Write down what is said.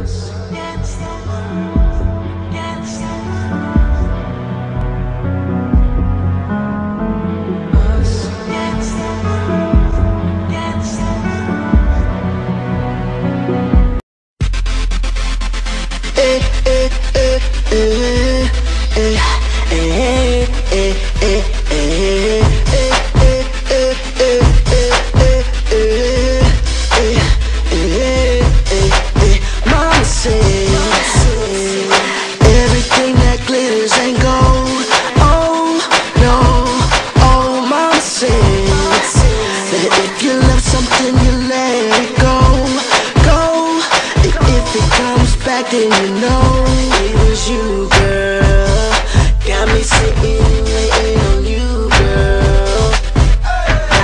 Eh, eh, eh, eh. Love something, you let it go, go. If it comes back, then you know